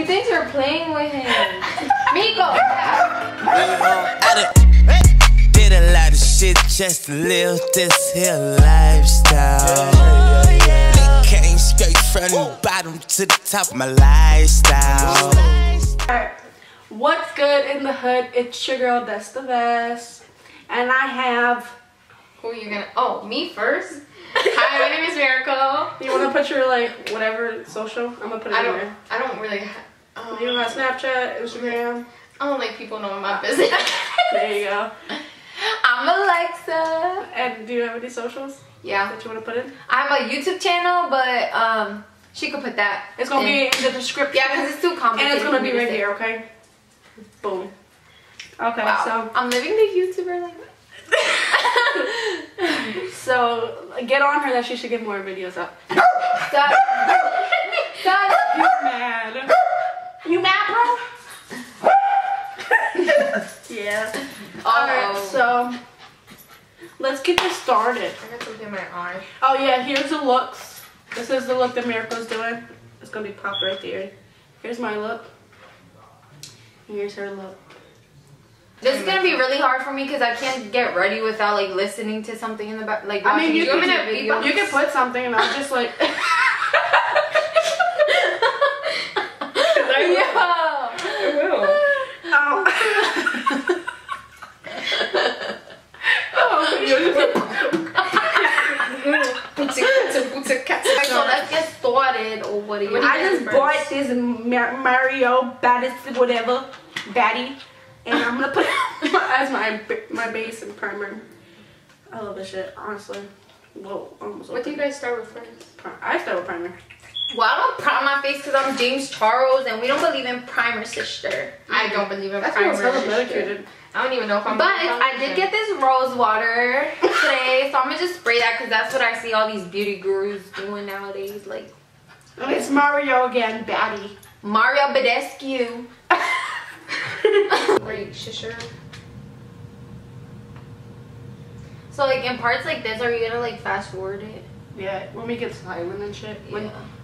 He thinks we're playing with him. Miko. Did a lot of shit just to live this here lifestyle. They came straight from the bottom to the top of my lifestyle. Alright, what's good in the hood? It's your girl DesTheBest, and I have. Who are you gonna? Oh, me first. Hi, my name is Miracle. You want to put your like whatever social? I'm gonna put it I in don't. there. I don't really. You have Snapchat, Instagram. I don't like people knowing my business. There you go. I'm Alexa. And do you have any socials Yeah, that you want to put in? I have a YouTube channel, but um, she could put that. It's gonna in. be in the description. Yeah, because it's too complicated. and it's gonna be right here. Okay. Boom. Okay, Wow. I'm living the YouTuber life. so so get on her that she should get more videos up. Stop. Stop. You're mad? You mad, bro? yeah. Alright, Uh-oh. so let's get this started. I got something in my eye. Oh yeah, here's the looks. This is the look that Miracle's doing. It's gonna be popped right there. Here's my look. Here's her look. This is gonna be really hard for me because I can't get ready without like listening to something in the back. Like I mean, watching you YouTube can, you can put something and I'm just like. Yeah. Oh. oh, you- so let's get started. Or what do you? I just bought this Mario baddest whatever baddie, and I'm gonna put it as my my base and primer. I love this shit, honestly. Whoa, almost. What do you opened. guys start with first? I start with primer. Well, I don't prime my face because I'm James Charles and we don't believe in primer, sister. I don't believe in That's primer, what's hella sister. medicated. I don't even know if I'm. But I did get this rose water today, so I'm gonna just spray that because that's what I see all these beauty gurus doing nowadays, like It's Mario again, baddie. Mario Badescu. Wait, sister. So like in parts like this, are you gonna like fast forward it? Yeah, when we get silent and shit. When, Yeah. Angels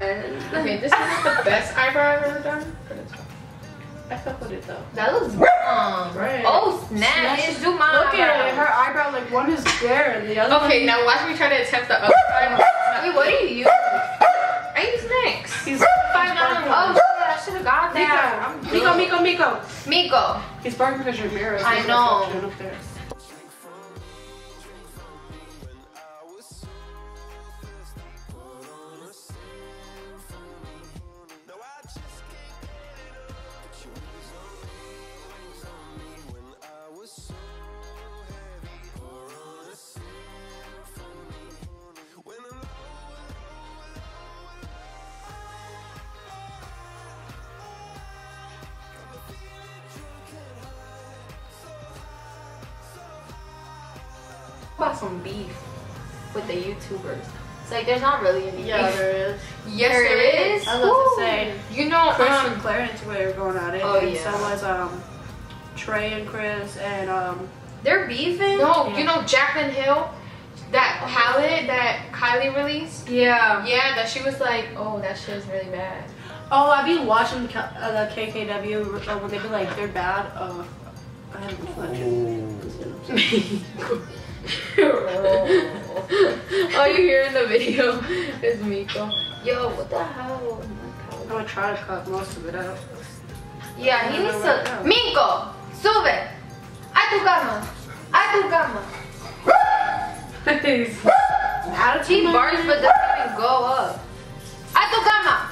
Uh, okay, this isn't the best eyebrow I've ever done, but it's fine. I fuck with it though. That looks wrong. Right. Oh snap! Snap. It's zoom my Look at it, her eyebrow, like one is there and the other Okay, one. now watch me try to attempt the other side. Wait, what do you use? I use NYX. He's Five dollars. Oh shit! I should have got that. I'm Miko, good. Miko, Miko. Miko. He's barking because your mirror is I know. reflection up there. About some beef with the YouTubers. It's like there's not really any Yeah, beef. there is. Yes, there is. I was about to say, You know, Chris um, and Clarence were going at it. Oh, and yeah. So was um, Trey and Chris and um. they're beefing. No, Yeah. you know Jaclyn Hill, that palette that Kylie released. Yeah. Yeah, that she was like, oh, that shit is really bad. Oh, I've been watching uh, the KKW uh, when they be like they're bad. Uh, I haven't been watching. All you hear in the video is Miko. Yo, what the hell? Oh I'm gonna try to cut most of it out. Yeah, he needs to. Miko, sube. A tu cama. A tu cama. Attitude She man. barks but doesn't even go up. A tu cama.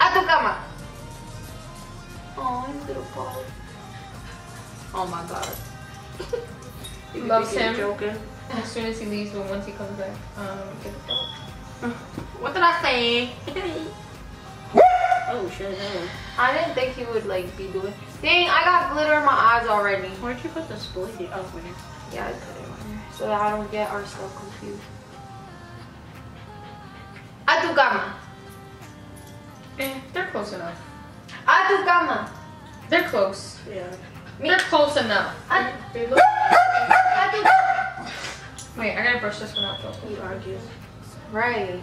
A tu cama. Oh, his little paw. Oh my god. You Loves him. Joking. As soon as he leaves, but once he comes back, um, get the dog. What did I say? Oh shit, no. I didn't think he would like be doing. Dang, I got glitter in my eyes already. Where'd you put the spoolie? Oh, over here. Yeah, I put it on here so that I don't get ourselves confused. A tu cama. Eh, they're close enough. A tu cama. They're close. Yeah. They're close enough. A, They look. Wait, I gotta brush this one out though. you argue. Right.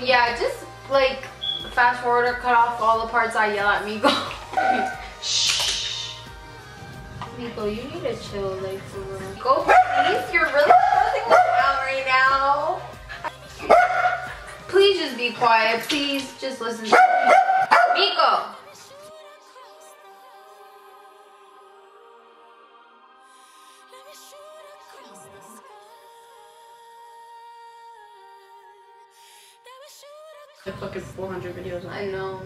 Yeah, just like fast forward or cut off all the parts I yell at Miko. Shh. Miko, you need to chill, like for real. Go please, you're really be quiet. Please just listen to me. Miko. The fucking 400 videos. I know.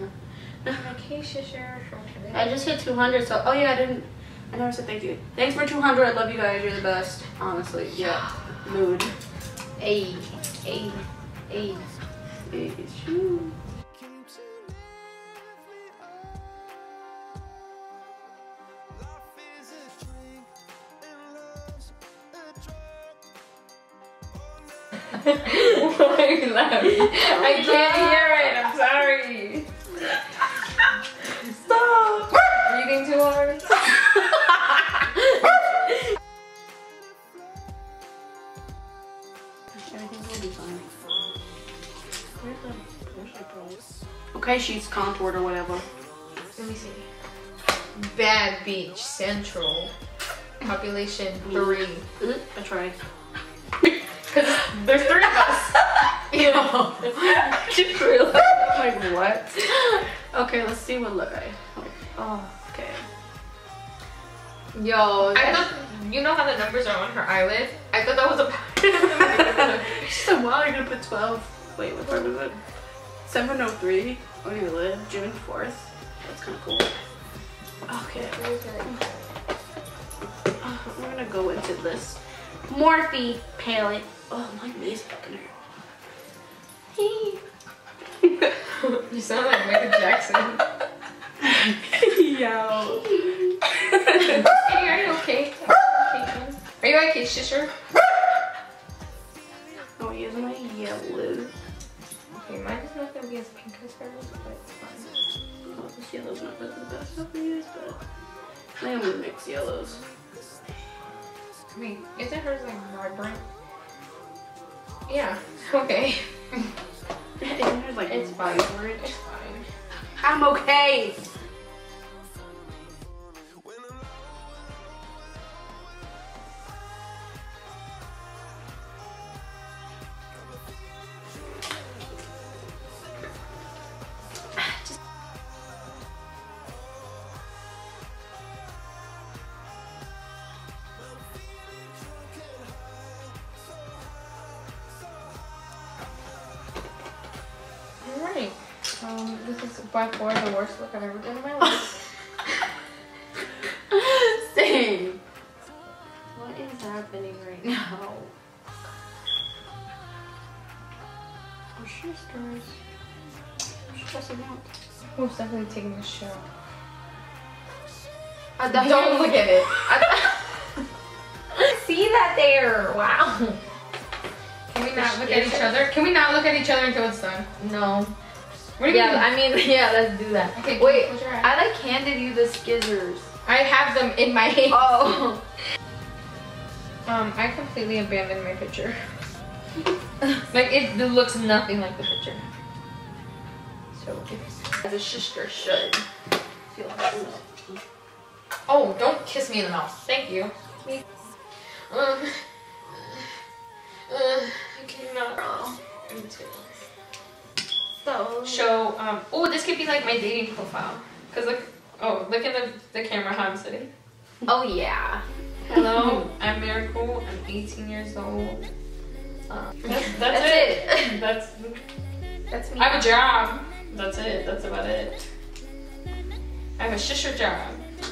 I just hit 200, so oh yeah, I didn't. I never said thank you. Thanks for 200. I love you guys. You're the best. Honestly, yeah. Mood. Hey, hey, hey. It's true. Why are you laughing? I can't She's contoured or whatever. Let me see. Bad Beach Central. Population three. Mm, I tried. Cause there's three of us. You know. just realized. I'm like, what? Okay, let's see what look I. Oh, okay. Yo, I thought you know how the numbers are on her eyelid. I thought that was a. She said, wow, you're gonna put 12. Wait, what part is it? 7.03 on your lid, June 4th. That's kind of cool. Okay. Uh, we're gonna go into this Morphe palette. Oh, my knees fucking hurt. you sound like Michael Jackson. Yo. Hey, are you okay? Are you okay, sister? Oh, here's my yellow. Okay, mine is not gonna be as pink as hers, but it's fine. This yellow's not really the best of these, but I'm gonna mix yellows. I mean, isn't hers like vibrant? Yeah. Okay. Isn't hers like It's vibrant? It's fine. I'm okay. Um, this is by far the worst look I've ever done in my life. Same. what is happening right now? Oh, sisters. Stressing out. Most definitely taking a shot. I Don't look at it. I see that there. Wow. Can we not look at each other? Can we not look at each other until it's done? No. What do you Yeah? I mean, yeah, let's do that. Okay, Wait, close your eyes. I like handed you the skizzers. I have them in my hand. Oh. Um, I completely abandoned my picture. like it, looks nothing like the picture. So As a sister should. Oh, don't kiss me in the mouth. Thank you. Um, uh, I cannot. Me too. So. Show. Um. Oh, this could be like my dating profile. Cause look. Oh, look at the the camera how I'm sitting. Oh yeah. Hello, I'm Miracle. I'm 18 years old. Um, that's, that's, That's it. it. That's. That's me. I have a job. That's it. That's about it. I have a shisher job.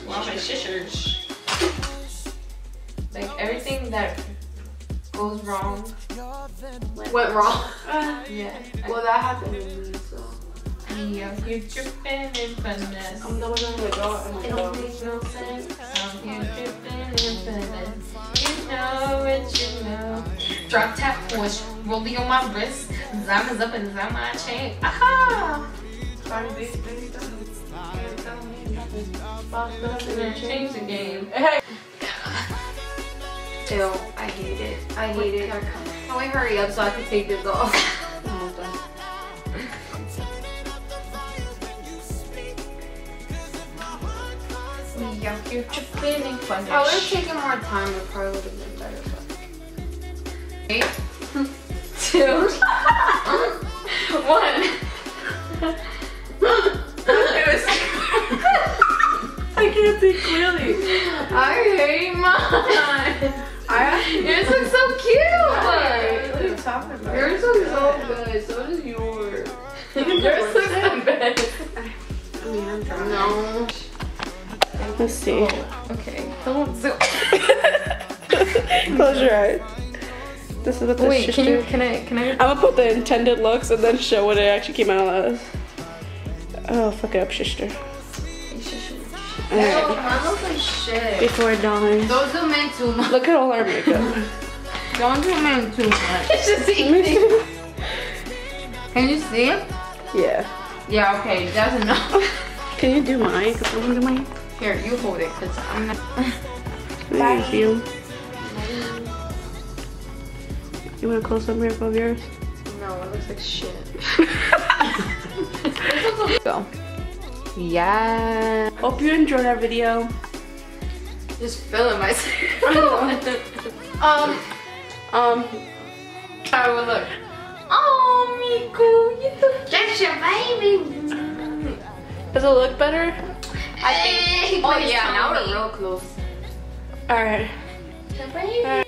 Well, my shishers. Like everything that goes wrong. Went wrong. Yeah. Well, that happened to me, so. Yeah, you're tripping in finesse. I'm the one on the dog. My It don't make no sense. I'm here tripping in finesse. You know it, you know. Drop tap push, rolling on my wrist. Diamonds up and down my chain. Aha! Cardi B, baby, done. Change the game. Hey. Ew, I hate it. I hate it. Can we hurry up so I can take this off? Almost done. Yeah, you're tripping in finesse. I would have taken more time. It probably would have been better. Eight, two, one. I can't see clearly. I hate mine. I Yours looks so cute. What are you talking about? Yours looks so good. So does yours. Yours looks the best. I mean, I'm trying. No. Let's see. Okay, don't zoom. Close your eyes. This is what this Wait, can you? Can I? Can I? I'm gonna put the intended looks and then show what it actually came out as. Oh, fuck it up, sister. Ew, mine looks like shit. Before dawn. Don't zoom in too much. Look at all our makeup. Don't zoom in too much. It's just eating. Can you see? It? Yeah. Yeah, okay, that's enough. Can you do mine? Cause I want to do mine. Here, you hold it, cause I'm not. Thank you. You wanna close up miracle of yours? No, it looks like shit. Go. Yeah. Hope you enjoyed our video. Just feeling myself. um, Um, how would look? Oh, Miku, you look. That's your baby. does it look better? I think. Oh yeah, now we're real close. All right. Your baby.